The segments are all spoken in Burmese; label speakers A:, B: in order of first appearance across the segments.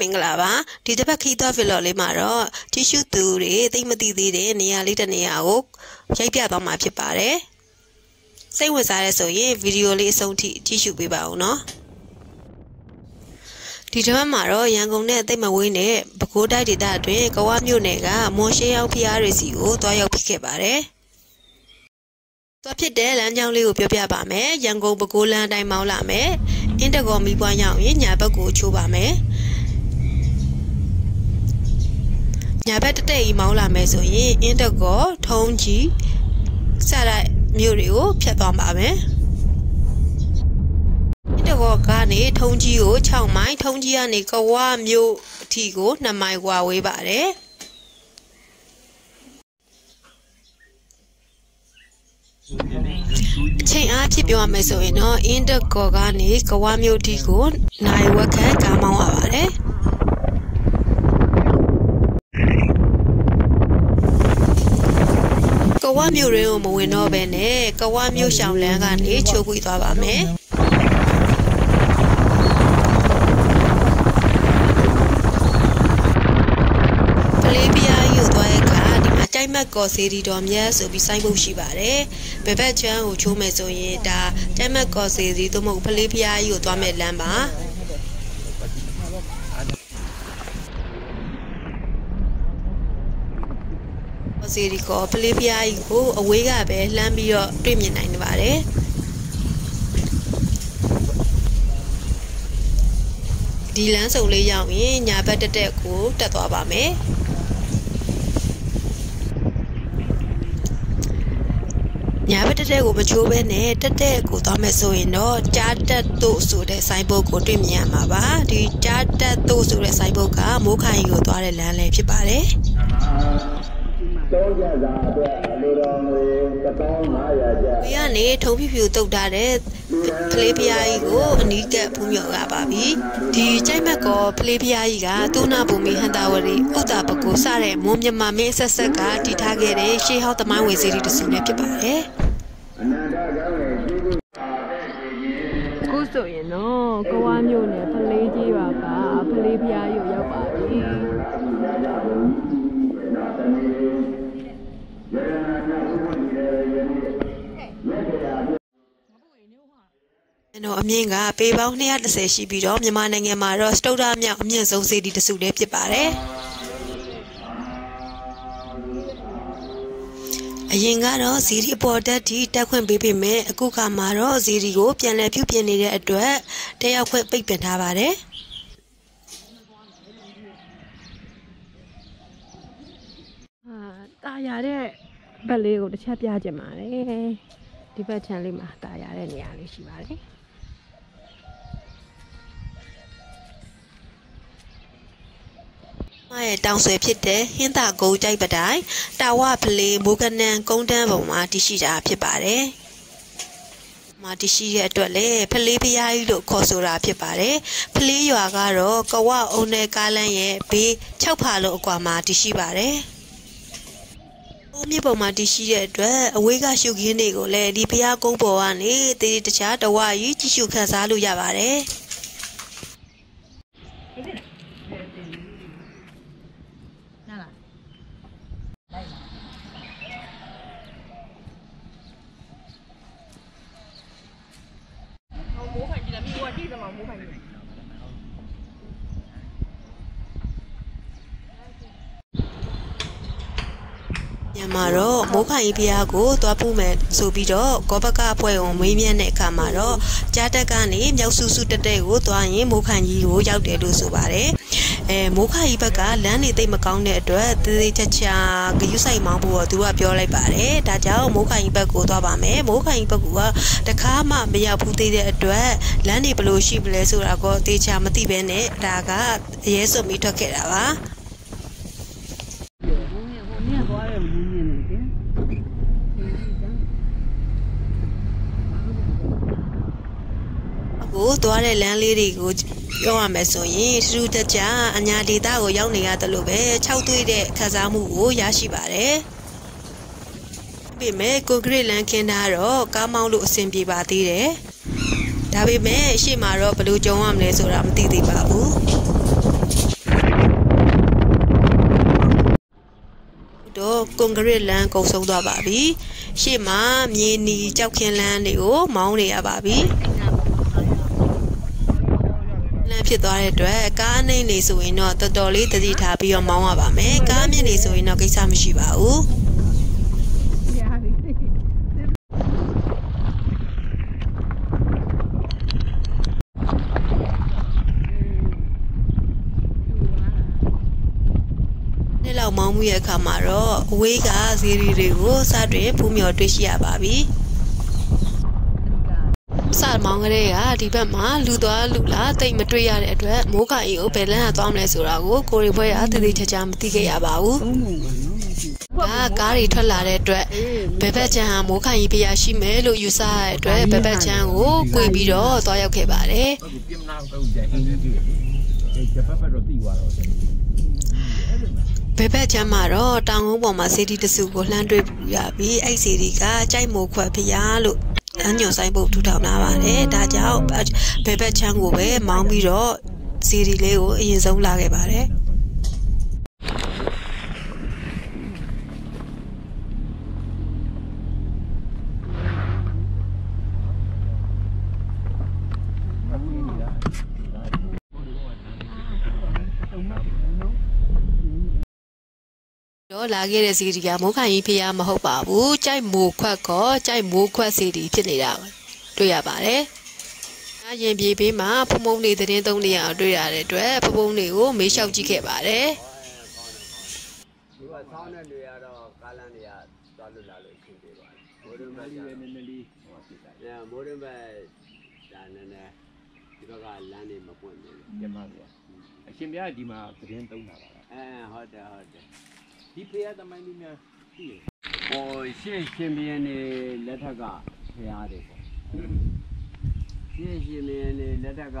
A: မင်္ဂလာပါဒီတစ်ပတ်ခီးသွားဗီလော့လေးမှာတော့တီရှူသူတွေသိမသိသေးတဲ့နေရာလေးတစ်နေရာကိုရိုက်ပြသွားမှာဖြစ်ပါတယ်စိတ်ဝင်စားရဲဆိုရင်ဗီဒီယိုလေးအဆုံးထိကြည့်ရှုပေးပါဦးနော်ဒီတစ်ပတ်မှာတော့ရန်ကုန်နဲ့တိတ်မဝေးနဲ့ပဲခူးတိုင်းဒေသအတွင်းကဝမြို့နယ်ကမွန်ရှေးရောက်ဖျားတွေစီကိုတွားရောက်ဖြစ်ခဲ့ပါတယ်သွားဖြစ်တဲ့လမ်းကြောင်းလေးကိုပြောပြပါမယ်ရန်ကုန်ပဲခူးလမ်းတိုင်းမောင်းလာမယ်အင်တကောမီပွားရောက်ရင်ညာဘက်ကိုချိုးပါမယ် ညာဘက်တက်တက်ကြီးမောင်းလာမယ်ဆိုရင်အင်တကောထုံးကြီးစတဲ့မြို့တွေကိုဖြတ်သွားပါမယ်အင်တကောကနေထုံးကြီးကို6မိုင်ထုံးကြီးကနေကဝမြို့အထိကို2မိုင်ကွာဝေးပါတယ်အချိန်အားဖြင့်ပြောရမယ်ဆိုရင်တော့အင်တကောကနေကဝမြို့တီကိုနိုင်ဝက်ခန့်ကားမောင်းရပါတယ်ကဝ မြို့ရင်းကိုမဝင်တော့ဘဲနဲ့ကဝမြို့ရှောင်းလန်းကနေချိုးကွေးသွားပါမယ်ပလေးပြားယူသွားတဲ့အခါဒီမှာကြိုက်မက်ကော်စီရီတော်မြတ်ဆိုပြီးစိုင်းဖို့ရှိပါတယ်။ဘယ်ဘက်ချမ်းကိုချိုးမယ်ဆိုရင်ဒါကြိုက်မက်ကော်စီရီသို့မဟုတ်ပလေးပြားယူသွားမယ်လမ်းပါ။ စီရီကိုပလေးပြားကြီးကိုအဝေးကပဲလှမ်းပြီးတော့တွေ့မြင်နိုင်နေပါတယ်ဒီလမ်းစုံလေးရောက်ရင်ညာဘက်တက်တက်ကိုတက်သွားပါမယ်ညာဘက်တက်တက်ကိုမချိုးဘဲနဲ့တက်တက်ကိုသွားမယ်ဆိုရင်တော့ကြားတက်တို့ဆိုတဲ့ဆိုင်းဘုတ်ကိုတွေ့မြင်ရမှာပါဒီကြားတက်တို့ဆိုတဲ့ဆိုင်းဘုတ်ကမိုးခိုင်ကိုသွားတဲ့လမ်းလေးဖြစ်ပါတယ် သုံးရတာအတွက်လူတော်ငွေ1500ကျပ်။ဒီကနေထုံဖြူဖြူတုတ်ထားတဲ့ဖလေးဖျားကြီးကိုအနီးကပ်ဖူးမြော်ရပါပြီ။ဒီကြိုက်မက်ကောဖလေးဖျားကြီးကတူနာဘူမီဟန်တာဝရီဥတာပကိုစတဲ့မွန်မြမမင်းဆက်ဆက်ကတည်ထားခဲ့တဲ့ရှေးဟောင်းသမိုင်းဝင်စီရီတစုနဲ့ဖြစ်ပါတယ်။အနန္တကောင်းရဲ့ရှိခုခုဆိုရင်တော့ကဝါမျိုးနဲ့ဖလေးကြီးပါကဖလေးဖျားကြီးရောက်ပါပြီ။ နော်အမြင့်ကပေပေါင်း230ရှိပြီးတော့မြန်မာနိုင်ငံမှာတော့စတုဒ္ဓမြောက်အမြင့်ဆုံးစေတီတစုလည်းဖြစ်ပါတယ်အရင်ကတော့ဇီရီပေါ်တက်တီတက်ခွင့်ပေးပေမဲ့အခုခါမှာတော့ဇီရီကိုပြန်လည်ပြုပြင်နေတဲ့အတွက်တက်ရောက်ခွင့်ပိတ်ပင်ထားပါတယ်အာတာရတဲ့ဘက်လေးကိုတစ်ချက်ပြချင်ပါတယ်ဒီဘက်ချမ်းလေးမှာတာရတဲ့နေရာလေးရှိပါတယ် မရဲ့တောင်ဆွဲဖြစ်တဲ့ဟင်းသာကုန်းကြိုက်ပတိုင်တာဝဖလေးမိုးကနန်ကုန်းတန်းပုံမှာတရှိတာဖြစ်ပါတယ်မာတရှိရဲ့အတွက်လည်းဖလေးဖျားကြီးလို့ခေါ်ဆိုတာဖြစ်ပါတယ်ဖလေးရွာကတော့ကဝအုံနယ်ကားလန်းရဲ့ဘေး6ဖာလို့အကွာမှာတရှိပါတယ်ိုးမြစ်ပေါ်မှာတည်ရှိတဲ့အတွက်အဝေးကရှုခင်းတွေကိုလည်းဒီဖျားကုန်းပေါ်ကနေတည်တခြားတဝါကြီးကြည့်ရှုခန်းစားလို့ရပါတယ်။ ညမှာတော့မိုးခိုင်ဖျားကိုသွားပူးမယ်ဆိုပြီးတော့ကောဘကအဖွဲ့ကိုမေးမြန်းတဲ့အခါမှာတော့ကြားတက်ကနေမြောက်စုစုတက်တဲ့ကိုသွားရင်မိုးခိုင်ကြီးကိုရောက်တယ်လို့ဆိုပါတယ် အဲမိုးခိုင်ကြီးဘက်ကလမ်းနေသိမ့်မကောင်းတဲ့အတွက်သေသေးချာချာဂယုဆိုင်မောင်းဖို့တော့သူကပြောလိုက်ပါတယ်ဒါကြောင့်မိုးခိုင်ကြီးဘက်ကိုသွားပါမယ်မိုးခိုင်ကြီးဘက်ကတခါမှမရောက်ဘူးသေးတဲ့အတွက်လမ်းနေဘလို့ရှိမလဲဆိုတာကိုသေချာမသိဘဲနဲ့ဒါကအရေးစွန်ပြီးထွက်ခဲ့တာပါကိုသွားတဲ့လမ်းလေးတွေကို ပြောရမယ်ဆိုရင်ထူးထူးကြအညာဒေတာကိုရောက်နေရတယ်လို့ပဲ၆သွေးတဲ့ခံစားမှုကိုရရှိပါတယ်။ပေမဲ့ကိုဂရိတ်လန်ခင်းတာတော့ကားမောင်းလို့အဆင်ပြေပါသေးတယ်။ဒါပေမဲ့ရှေ့မှာတော့ဘလို့ကြုံရမလဲဆိုတာမသိသေးပါဘူး။တော့ကွန်ကရစ်လမ်းကုန်ဆုံးသွားပါပြီ။ရှေ့မှာမြေနီကြောက်ခင်းလမ်းတွေကိုမောင်းနေရပါပြီ။ ဖြစ်သွားတဲ့အတွက်ကားနှိမ့်နေဆိုရင်တော့တော်တော်လေးတတိထားပြီးတော့မောင်းရပါမယ်ကားမြင့်နေဆိုရင်တော့ကိစ္စမရှိပါဘူးနေ့လောက်မောင်းမှုရဲ့အခါမှာတော့အဝေးကဇီရီတွေကိုစတွင်ဖူးမြော်တွေ့ရှိရပါပြီ စမောင်းကလေးကဒီဘက်မှာလူသွားလူလာတိတ်မတွေ့ရတဲ့အတွက်မိုးခအီကိုဘယ်လန်းကသွားမလဲဆိုတာကိုကိုရီဘွဲကတည်တည်ချာချာမသိခဲ့ရပါဘူးဒါကားတွေထွက်လာတဲ့အတွက်ဘယ်ဘက်ချမ်းဟာမိုးခအီဖျားရှိမယ်လို့ယူဆရတဲ့အတွက်ဘယ်ဘက်ချမ်းကို꿰ပြီးတော့သွားရောက်ခဲ့ပါတယ်
B: အခုပြင်မနာကောက်ကြအင်းကြီးကြီးလေဒီဘက်ဘက်တော့ပြီးသွားတော့တယ်
A: ဘယ်ဘက်ချမ်းမှာတော့တောင်ကုန်းပေါ်မှာစီဒီတစုကိုလှမ်းတွေ့ရပြီးအဲ့စီဒီကကြိုက်မိုးခွက်ဖျားလို့ အညွန်ဆိုင်ပုတ်ထူထောင်လာပါတယ်ဒါကြောင့်ဘယ်ဘက်ချမ်းကိုပဲမောင်းပြီးတော့စီဒီလေးကိုအရင်ဆုံးလာခဲ့ပါတယ် လာခဲ့တဲ့စီဒီကမိုးခိုင်ကြီးဖျားမဟုတ်ပါဘူးကြိုက်မိုးခွက်ကောကြိုက်မိုးခွက်စီဒီဖြစ်နေတာတွေ့ရပါတယ်။အရင်ပြေးပေးမှာဖုံဖုံလေးသတင်းသုံးနေရအောင်တွေ့ရတဲ့အတွက်ဖုံဖုံလေးကိုမေးလျှောက်ကြည့်ခဲ့ပါတယ်
C: ဒီကဆောင်းတဲ့တွေကတော့ကားလန်းတွေကသွားလို့လာလို့အဆင်ပြေပါတယ်မိုးရင်းဘက်
B: လေး
C: က
B: ပဲနည်းနည်းလေးဟောဖြစ်တာ
C: အဲမိုးရင်းဘက်ဒါနည်းနည်းဒီဘက်ကလမ်းတွေမပွင့်ဘူး
B: ကျမဗျာအရှင်ဗျာဒီမှာသတင်းသုံးတာပါလား
C: အဲဟုတ်တယ်ဟုတ်တယ်
B: ဒီဖေရသမိုင်းလေးများရှိရ
C: ဟိုရှေ့ရှင်မင်းနေလက်ထက်ကဖျားတယ်ပေါ့ရှေ့ရှင်မင်းနေလက်ထက်က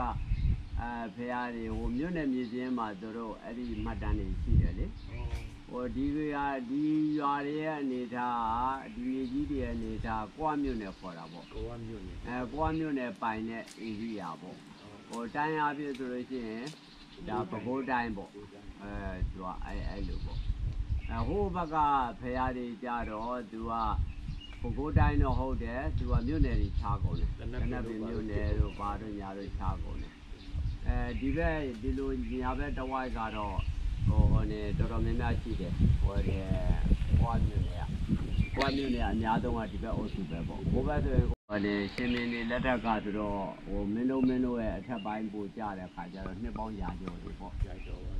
C: အဲဖျားတွေဟိုမြို့နယ်မြေစင်းမှာသူတို့အဲ့ဒီမှတ်တမ်းတွေရှိတယ်လေဟိုဒီကရဒီရွာတွေရဲ့အနေထားကဒီမြေကြီးတွေရဲ့အနေထားကွာမြို့နယ်ခေါ်တာပေါ့
B: ကိုကမြို့နေ
C: အဲကွာမြို့နယ်ပိုင်တဲ့ဧရိယာပေါ့ဟိုတိုင်းအားဖြင့်ဆိုလို့ရှိရင်ဒါပဲခူးတိုင်းပေါ့အဲသူကအဲအဲလိုပေါ့ အဲဟိုဘက်ကဖရာတွေကြတော့သူကပဲခူးတိုင်းတော့ဟုတ်တယ်သူကမြို့နယ်တွေခြားကုန်တယ်တနက်ပင်မြို့နယ်တို့ဘာတို့ညာတို့ခြားကုန်တယ်အဲဒီဘက်ဒီလိုညာဘက်တစ်ဝိုက်ကတော့ဟိုဟိုနေတော်တော်များများရှိတယ်ဟိုနေဟွာမြို့နယ်ကဟွာမြို့နယ်ကအများဆုံးကဒီဘက်အုပ်စုပဲပေါ့ဟိုဘက်ဆိုရင်ဟိုနေရှင်မင်းနေလက်ထက်ကဆိုတော့ဟိုမင်းတို့မင်းတို့ရဲ့အထက်ပိုင်းပူကြတဲ့ခါကျတော့နှစ်ပေါင်းရာကျော်တွေပေါ့
B: ကြာတော့ပါ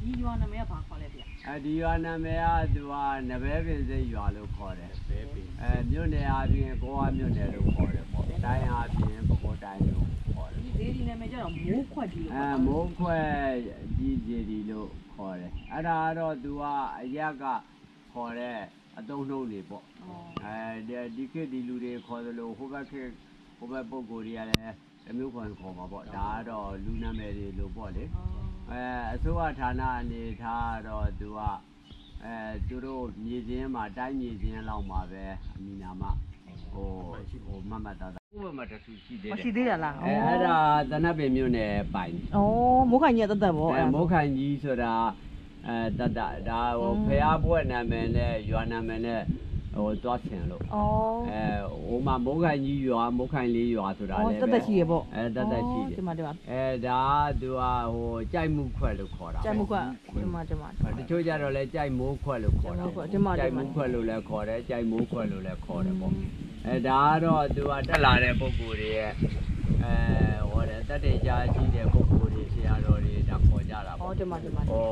D: ဒီရွာနာမည်ကဘာခေါ်လဲဗျ
C: အဲဒီရွာနာမည်ကသူကနဘဲပင်စိတ်ရွာလို့ခေါ်တယ်
B: ဘဲပင်
C: အဲမြို့နယ်အပြင်ကိုဝမြို့နယ်လို့ခေါ်တယ်ပေါ့တိုင်းအပြင်ပကောတိုင်းလို့ခေါ်တယ်
D: ဒီသေးဒီနာမည်ကျတော့မိုးခွက်ကြီးလို့
C: အဲ
D: ခေါ်တာ
C: မိုးခွဲကြီးကြီးဒီလို့ခေါ်တယ်အဲ့ဒါကတော့သူကအရက်ကခေါ်တဲ့အတုံးနှုတ်တွေပေါ့
D: အော်
C: အဲဒီခေတ်ဒီလူတွေခေါ်သလိုဟိုဘက်ခေတ်ဟိုဘက်ပုံကိုယ်တွေကလည်း တစ်မျိုးခေါ်ခေါ်မှာပေါ့ဒါကတော့လူနာမည်တွေလို့ပေါ့လေ
D: အော်
C: အဲအစိုးရဌာနအနေထားတော့သူကအဲသူတို့မြေစင်းမှာတိုင်းမြေစင်းလောက်မှာပဲအမိနာမဟိုဟိုမတ်မတ်တာတာဥပမာတစ်ခုရှိသေးတယ်
D: မရှိသေးရလား
C: အဲအဲ့ဒါသနပ်ပင်မြို့နယ်ပိုင်
D: အော်မိုးခိုင်ကြီးကတတ်တတ်ဗော
C: အဲမိုးခိုင်ကြီးဆိုတာအဲတတဒါဟိုဖះဘွဲ့နာမည်နဲ့ရွာနာမည်နဲ့ ဟိုသွားဆင်လို့
D: အော်
C: အဲဟိုမှာမိုးခိုင်ကြီးရွာမိုးခိုင်လေးရွာဆိုတာ
D: အော်
C: လည်း
D: တတ်တတ်ရှိရဗော
C: အဲတတ်တတ်ရှိတ
D: ဒီ
C: ယ်
D: မှာဒီမှာ
C: အဲဒါကသူကဟိုကြိုက်မှုခွက်လို့ခေါ်တာ
D: ကြိုက်မှုခွက်ဒီမှာဒီမှာ
C: တချို့ကြတော့လဲကြိုက်မိုးခွက်လို့ခေါ်တာ
D: ကြိုက်မိုးခွက်ဒီမှာ
C: ကြိုက်မိုးခွက်လို့လည်းခေါ်တယ်ကြိုက်မိုးခွက်လို့လည်းခေါ်တယ်ပေါ့အဲဒါကတော့သူကတက်လာတဲ့ပုံကိုယ်တွေရဲ့အဲဟောတယ်တက်တဲ့ကြားရှိတဲ့ပုံကိုယ်တွေဆရာတော်တွေဒါခေါ်ကြတာ
D: အော်
C: ပေါ့
D: ဒီမှာဒီမှာ
C: ဟော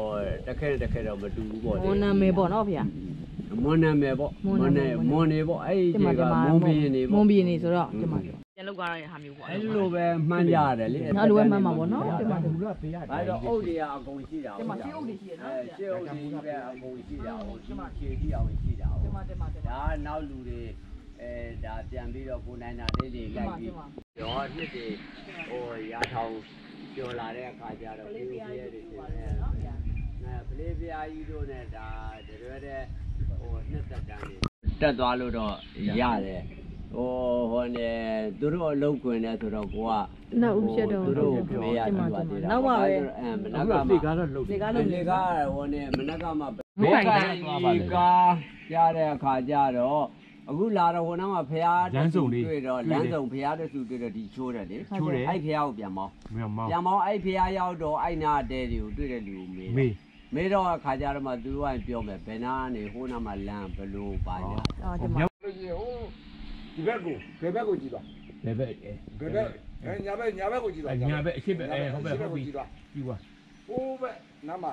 C: တစ်ခဲတစ်ခဲတော့မတူဘူးပေါ့
D: မွန်နာမည်ပေါ့နော်ဗျာ
C: မွန်နာမည်ပေါ့
D: မွန်နာမည်
C: မွန်နေပေါ့အဲ့ဒီ
D: ဒီမှာ
C: က
D: ဒီမှာ
C: မွန်ဘီရင်နေ
D: မွ
C: ပေါ့
D: န်ဘီရင်နေဆိုတော့ဒီမှာပြန်လောက်ကြရတဲ့ဟာမျိုးပေါ့
C: အဲ့လိုပဲမှန်းကြရတယ်လေ
D: နောက်လိုပဲမှန်းမှာပေါ့နော်
B: ဒီမှာလူကဖေရ
C: ဘာလို့အုတ်တွေကအကုန်ရှိတာ
D: ဒီမှာရှေးအုပ်တွေရှိရနော်
C: အဲရှေးအုတ်တွေကြီးပဲအကုန်ရှိတာဟိုဒီမှာခြေတိအောင်ရှိတာဟို
D: ဒီမှာဒီမှာဒီမှာ
C: ဒါကနောက်လူတွေအဲဒါပြန်ပြီးတော့ကိုနိုင်တာလေးတွေလိုက်ပြီးရောနှစ်တွေဟိုရာထောင်ကျော်လာတဲ့အခါကျတော့ပြေးပြေးရတယ်ရှင်အဲပလေးပြားကြီးတို့နဲ့ဒါတရွဲတဲ့ဟိုနှစ်သက် တန်းနေတက်သွားလို့တော့ရတယ်ဟိုဟိုနေသူတို့အလုပ်ခွင်နေဆိုတော့ကိုက
D: နောက်ဦးဖြစ်တော့
C: သူတို့မေးရပြီးပါသေးတာ
D: နောက်မှပဲ
C: အဲမန
B: နော
C: က်က
B: က
C: မှ
B: ဖေကားတော့လှုပ်
D: လေကား
C: လေ
D: လို့
C: ကဟိုနေမနက်ကမှဘေးကနေကားရတဲ့အခါကျတော့အခုလာတော့ဟိုနောက်မှာဖះတွေ့တော့လမ်းစုံဖះတဲ့သူတွေ့တော့ဒီချိုးတယ်လေ
B: ချိုးတယ်
C: အဲ့ဖះကိုပြန်မောင်း
B: မြောင်မောင်
C: ပြန်မောင်းအဲ့ဖះရောက်တော့အဲ့နာတဲတွေကိုတွေ့တဲ့လူကိုမေး
B: မေး
C: မေးတော့အခါကျတော့မှသူတို့ကပြောမယ်ဘယ်နာကနေဟိုနာမှာလမ်းဘလို့ပါညာ
D: အော်ဒီမှာ
B: မြောင်
E: လို့ရှိရင်ဟိုဒီဘက်ကိုဘယ်ဘက်ကိုကြည့်တော့
B: ဘယ်ဘက်အဲ
E: ဘယ်ဘက်အဲညာဘက်ညာဘက်ကိုကြည့်တော့
B: ညာဘက်အရှိဘက်အဲဟုတ်ဘက်ဟုတ်ပြီ
E: ကြည့်တော့
B: ပြီးသွား
E: ဟိုဘက်နားမှာ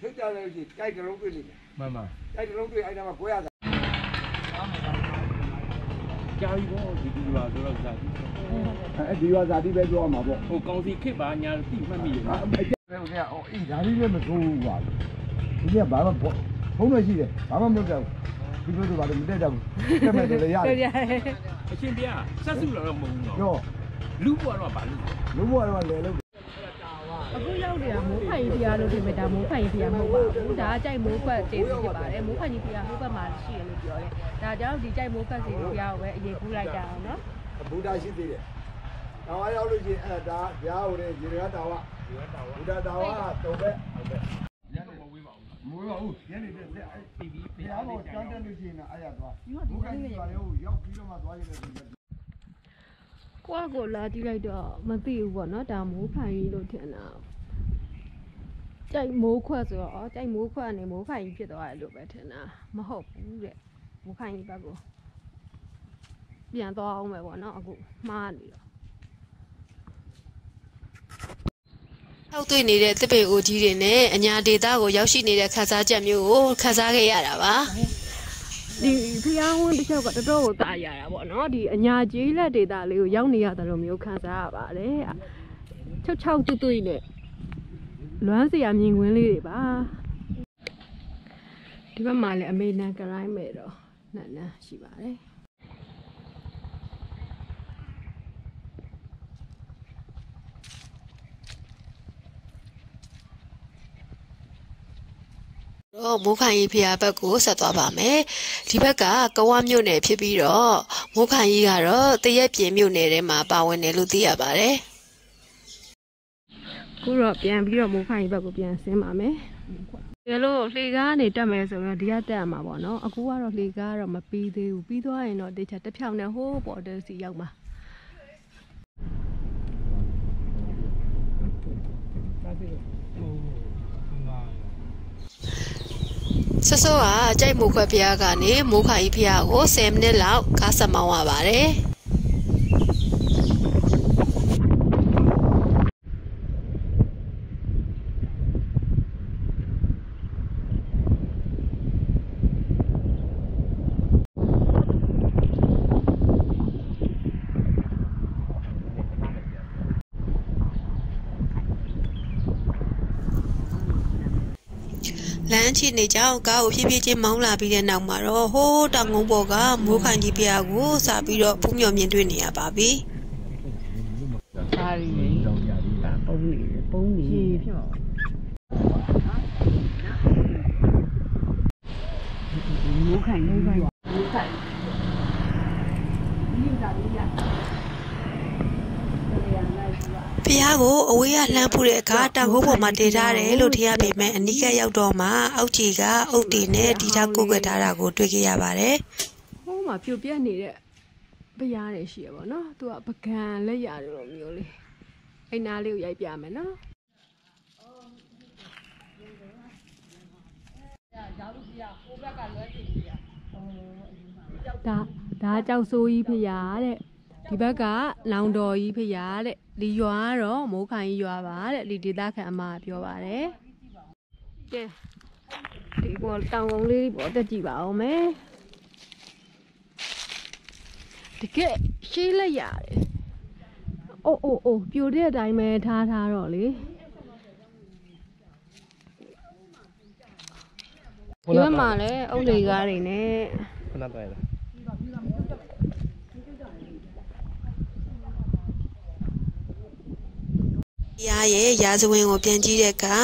E: ထိတ်ကြလို့ရှိရင်ကြိုက်တလုံးတွေ့လိမ့်မယ်
B: မှန်မှန်
E: ကြိုက်တလုံးတွေ့အဲ့နားမှာကိုရတာ
B: ကြာပြီပေါ့ဒီဒီပါဆိုတော့ဇာတိ
E: အဲ့ဒီဝါဇာတိပဲပြောမှာပေါ့
B: ဟိုကောင်းစီခစ်ပါညာတိမှတ်မိရ
E: အဲ့အဲ့ ဟိုကအော်အေးဒါလေးလည်းမဆိုးဘူးပါဒီကဘာမှဖုံးလို့ရှိတယ်ဘာမှမလုပ်တော့ဘူးဒီလိုဆိုဘာလို့မတက်တော့ဘူးတက်မဲ့ဆိုလည်းရတယ်
B: အရှင်ပြဆက်စုတော့မဟုတ်ဘူး
E: ပြော
B: နော်လူပေါ်တော့ဗာလူ
E: လုံးဝတော့လဲလို့
D: အခုရောက်နေတာမိုးခိုင်ကြီးဖျားလို့ပြင်မဲ့ဒါမိုးခိုင်ကြီးဖျားမဟုတ်ပါဘူးဒါကကြိုက်မိုးခွက်တင်ပြီးဖြစ်ပါတယ်မိုးခိုင်ကြီးဖျားဟိုဘက်မှာရှိတယ်လို့ပြောတယ်ဒါကြောင့်ဒီကြိုက်မိုးခွက်စီဖျားကိုပဲအရင်ကူးလိုက်ကြအောင်နော်
E: ဘုရားရှိသေးတယ်တောင်ဝါရောက်လို့ရှိရင်အဲ့ဒါဘုရားဟိုတဲ့ရေရတာဝ ဘုရားတာဝတော့ပဲဟုတ်ပဲ
B: ညတော့မဝေးပါဘူး
E: မွေးပါဘူးညနေတက်တက်အဲ့
B: ပြီးပြီး
E: ဘုရားပေါ်တန်းတက်လို့ရှိရင်အဲ့ရသွားဘုရားကြီးပါလေရောက်ပြီးတော့မှသွားရတယ်ဆိုတော့
D: ကိုကကိုလာကြည့်လိုက်တော့မသိဘူးပေါ့နော်ဒါမိုးခိုင်ကြီးလို့ထင်တာကြိုက်မိုးခွက်ဆိုတော့အော်ကြိုက်မိုးခွက်ကနေမိုးခိုင်ကြီးဖြစ်သွားတယ်လို့ပဲထင်တာမဟုတ်ဘူးတဲ့မိုးခိုင်ကြီးဘက်ကိုပြန်သွားအောင်ပဲပေါ့နော်အခုမှားနေတော့
A: ထောက်တွေ့နေတဲ့တစ်ပေအိုကြီးတွေနဲ့အညာဒေတာကိုရောက်ရှိနေတဲ့ခန်းစားချက်မျိုးကိုခန်းစားခဲ့ရတာပါ
D: ဒီဖျားဝန်းတစ်ချက်ကတော်တော်ကိုတာရတာပေါ့နော်ဒီအညာကြီးလက်ဒေတာလေးကိုရောက်နေရတယ်လို့မျိုးခံစားရပါတယ်ချုပ်ချောက်တွတ်တွတ်နဲ့လွမ်းစရာမြင်ကွင်းလေးတွေပါဒီဘက်မှာလည်းအမေနန်ကရိုင်းမဲ့တော့နန်းနန်းရှိပါတယ်
A: တော့မိုးခိုင်ကြီးဖျားဘက်ကိုဆက်သွားပါမယ်ဒီဘက်ကကဝမြို့နယ်ဖြစ်ပြီးတော့မိုးခိုင်ကြီးကတော့တရက်ပြင်းမြို့နယ်ထဲမှာပါဝင်တယ်လို့သိရပါတယ်
D: ခုတော့ပြန်ပြီးတော့မိုးခိုင်ဘက်ကိုပြန်ဆင်းပါမယ်ဒီလိုလှေကားနေတက်မယ်ဆိုတော့ဒီကတက်ရမှာပေါ့နော်အခုကတော့လှေကားကတော့မပြီးသေးဘူးပြီးသွားရင်တော့တေချာတစ်ဖြောင်းနဲ့ဟိုးပေါ်တယ်စီရောက်မှာ
A: ဆော့ဆော့ကကြိုက်မိုးခွက်ဖျားကနေမိုးခိုင်ကြီးဖျားကို10မိနစ်လောက်ကားဆက်မောင်းရပါတယ် လ မ်းချီနေကြောင်းကားကိုဖြည်းဖြည်းချင်းမောင်းလာပြီးတဲ့နောက်မှာတော့ဟိုးတောင်ကုန်းပေါ်ကမိုးခိုင်ကြီးဖျားကိုစပြီးတော့ဖုံးမြော်မြင်တွေ့နေရပါပြီ
D: စားရည်ပုံနေပုံနေဖြစ်မှာမိုးခိုင်မိုးခိုင်မိုးခိုင်ဒီကလေးရ
A: ဖျားကိုအဝေးကလှမ်းဖူးတဲ့အခါတောင်ကုန်းပေါ်မှာတည်ထားတယ်လို့ထင်ရပေမဲ့အနီးကပ်ရောက်တော့မှအောက်ခြေကအုတ်တီနဲ့ဒီထားကိုကွက်ထားတာကိုတွေ့ခဲ့ရပါတယ်
D: ဟိုမှာပြိုပြက်နေတဲ့ပရားတွေရှိရပါတော့။သူကပကံလက်ရတယ်လို့မျိုးလေး။အဲ့နားလေးကိုရိုက်ပြမယ်နော်။ဒါဒါကြောက်ဆိုးကြီးဖရာတဲ့ ဒီဘက်ကလောင်တော်ကြီးဖရာတဲ့ဒီရွာကတော့မိုးခိုင်ကြီးရွာပါတဲ့ဒီဒေသခံအမကပြောပါတယ်ကဲဒီပေါ်တောင်ကုန်းလေးပေါ်တက်ကြည့်ပါဦးမယ်တကယ်ရှေးလက်ရတယ်။အိုးအိုးအိုးပြိုတဲ့အတိုင်းပဲထားထားတော့လေ။ဒီဘက်မှာလည်းအုတ်လေကားတွေနဲ့
B: ခဏတိုင်လား
A: ဖျားရဲ့ရာဇဝင်ကိုပြန်ကြည့်တဲ့အခါ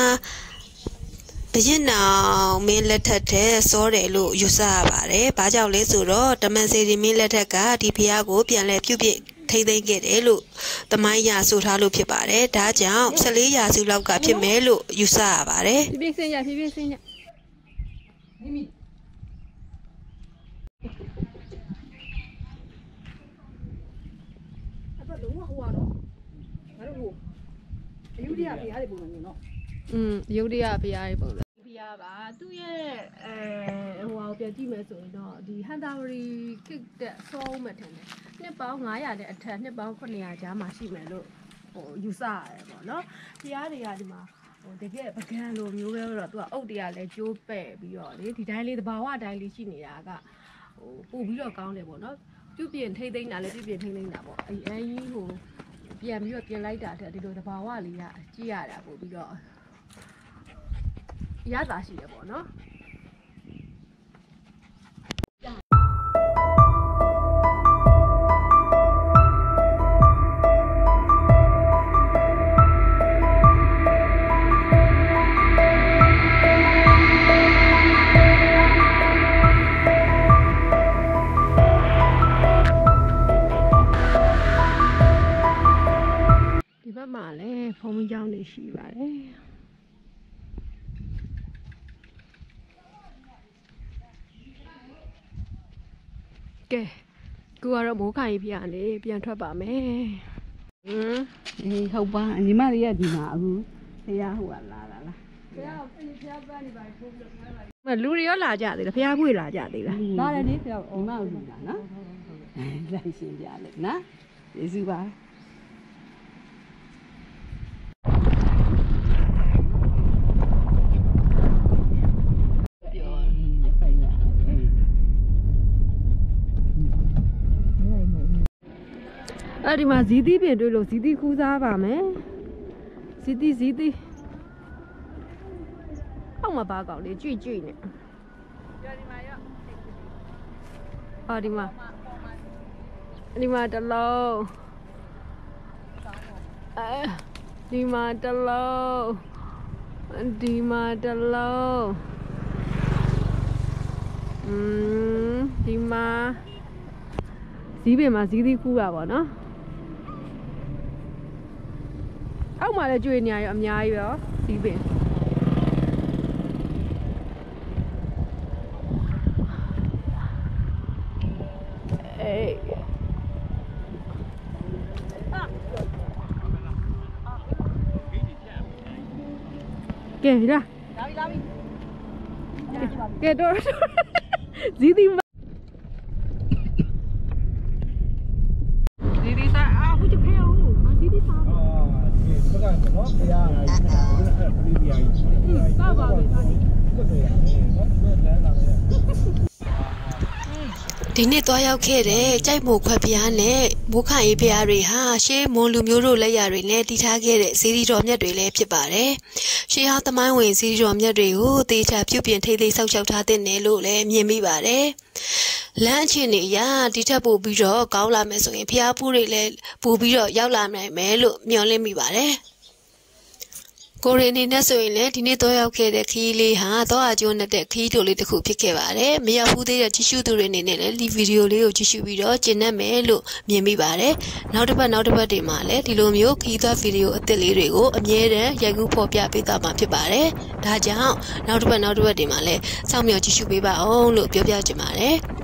A: ဘရင်နောင်မင်းလက်ထက်ထဲစောတယ်လို့ယူဆရပါတယ်။ဘာကြောင့်လဲဆိုတော့တမန်စီရီမင်းလက်ထက်ကဒီဖျားကိုပြန်လဲပြုတ်ပြစ်ထိမ့်သိမ်းခဲ့တယ်လို့သမိုင်းရဆိုထားလို့ဖြစ်ပါတယ်။ဒါကြောင့်14ရာစုလောက်ကဖြစ်မယ်လို့ယူဆရပါတယ်။
D: ဖြည်းဖြည်းစင်းရဖြည်းဖြည်းစင်းရ
F: မိမိအဲ့တော့လုံးဝဟိုကတော့ငါတို့ဟို အယူတရားပြရတယ်ပုံစံမျိုးနော်
D: อืมရုပ်တရားဘုရားရဲ့ပုံစံဘုရားပါသူ့ရဲ့အဲဟိုဟာကိုပြန်ကြည့်မယ်ဆိုရင်တော့ဒီဟန်တာဝရီကစ်တဲ့ဆောင်းမှထင်တယ်နှစ်ပေါင်း900နဲ့အထက်နှစ်ပေါင်း900ကြားမှာရှိမယ်လို့ဟိုယူဆရတယ်ပေါ့နော်ဘုရားတွေကဒီမှာဟိုတကယ်ပကံလိုမျိုးပဲတော့သူကအုတ်တရားလဲကျိုးပဲ့ပြီးတော့လေဒီတိုင်းလေးသဘာဝတိုင်းလေးရှိနေတာကဟိုပို့ပြီးတော့ကောင်းတယ်ပေါ့နော်ပြုပြင်ထိမ့်သိမ့်တာလည်းပြုပြင်ထိမ့်သိမ့်တာပေါ့အဲအဲကြီးဟို ပြန်ပြီးတော့ပြင်လိုက်တာတဲ့ဒီလိုသဘာဝလေးကကြည့်ရတာပို့ပြီးတော့ရတာရှိတယ်ပေါ့နော် ကဲကိုကတော့မိုးခိုင်ပြနေပြန်ထွက်ပါမယ်ဟမ်
F: အေးဟုတ်ပါညီမလေးကဒီမှာအခုတရားဟိုကလာလာလား
D: မလူတွေရောလာကြသေးလားဖះပွေလာကြသေးလား
F: လာတယ်နေဆရာအိမ်မကိုလူလာနော်အဲလိုက်ရှင်ပြလေနော်ကျေးဇူးပါပြောနေပိုင်ရအေး
D: အဲ့ဒီမှာဇီးသီးပင်တွေ့လို့ဇီးသီးခူးစားပါမယ်ဇီးသီးဇီးသီးအောက်မှာပါကောင်လေးကြွကြွနေအော်ဒီမှာဒီမှာတစ်လုံးအဲဒီမှာတစ်လုံးဒီမှာတစ်လုံးอืมဒီမှာဇီးပင်မှာဇီးသီးခူးတာပေါ့နော် အောက်မှာလည်းကြွေနေရရောအများကြီးပဲရောဇီးပင်အေးကဲလာလာပြီလာပြီကဲတော့ဇီးသီးမဇီးသီးစားအာဟုတ်တယ်ဖေဟုတ်ဇီးသီးစားပါ
E: အာဒီ ဘက်ကတော့ဘုရားလာတယ်ဘုရားပြည့်ပြည့်ကြီး
D: စားပါမယ်စား
E: တက်တယ်ရတယ်နော်ဘယ်တန်းလာလဲ
A: ဒီနေ့သွားရောက်ခဲ့တဲ့ကြိုက်မိုခွက်ဖျားနဲ့မိုးခန့်ရေးဖျားတွေဟာရှေးမွန်လူမျိုးတို့လက်ရတွေနဲ့တည်ထားခဲ့တဲ့ဇီရီတော်မြတ်တွေလည်းဖြစ်ပါတယ်။ရှေးဟာသမိုင်းဝင်ဇီရီတော်မြတ်တွေကိုတေချာပြုပြင်ထိသိမ်းဆောက်ရှောက်ထားတဲ့နယ်လို့လည်းမြင်မိပါတယ်။လမ်းအခြေအနေအရဒီထက်ပိုပြီးတော့ကောင်းလာမယ်ဆိုရင်ဖျားပူးတွေလည်းပိုပြီးတော့ရောက်လာနိုင်မယ်လို့မျှော်လင့်မိပါတယ်။ ကိုရီနေနဲ့ဆိုရင်လည်းဒီနေ့တော့ရောက်ခဲ့တဲ့ခီးလေးဟာတော့အကျိုးနဲ့တဲ့ခီးတိုလေးတစ်ခုဖြစ်ခဲ့ပါတယ်။မရောက်ဘူးသေးတဲ့ကြည့်ရှုသူတွေအနေနဲ့လည်းဒီဗီဒီယိုလေးကိုကြည့်ရှုပြီးတော့ကျင်납မယ်လို့မြင်မိပါတယ်။နောက်တစ်ပတ်နောက်တစ်ပတ်တွေမှာလည်းဒီလိုမျိုးခီးသွားဗီဒီယိုအသစ်လေးတွေကိုအမြဲတမ်းရိုက်ကူးဖော်ပြပေးသွားမှာဖြစ်ပါတယ်။ဒါကြောင့်နောက်တစ်ပတ်နောက်တစ်ပတ်တွေမှာလည်းစောင့်မျှော်ကြည့်ရှုပေးပါအောင်လို့ပြောပြချင်ပါတယ်။